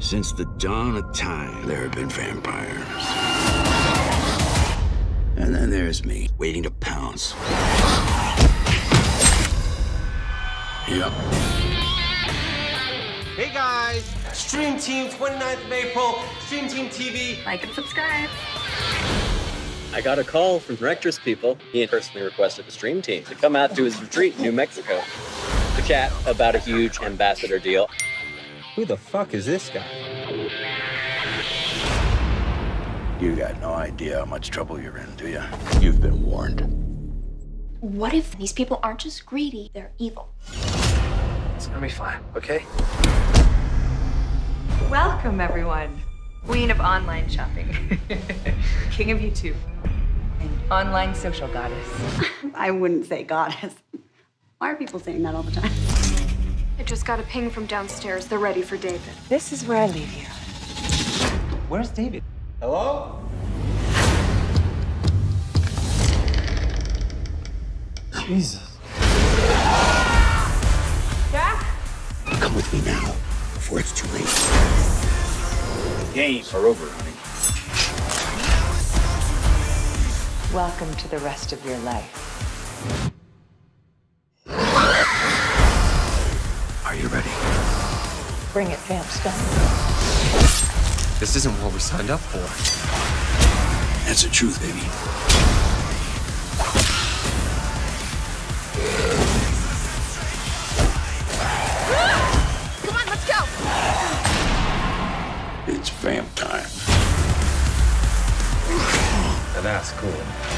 Since the dawn of time, there have been vampires. And then there's me, waiting to pounce. Yep. Hey guys, Stream Team 29th of April, Stream Team TV. Like and subscribe. I got a call from Rector's people. He personally requested the stream team to come out to his retreat in New Mexico to chat about a huge ambassador deal. Who the fuck is this guy? You got no idea how much trouble you're in, do you? You've been warned. What if these people aren't just greedy, they're evil? It's gonna be fine, okay? Welcome, everyone. Queen of online shopping, king of YouTube, and online social goddess. I wouldn't say goddess. Why are people saying that all the time? I just got a ping from downstairs. They're ready for David. This is where I leave you. Where's David? Hello? Jesus. Jack? Come with me now, before it's too late. The games are over, honey. Welcome to the rest of your life. Are ready? Bring it, Vamp Scum. This isn't what we signed up for. That's the truth, baby. Come on, let's go! It's vamp time. Now that's cool.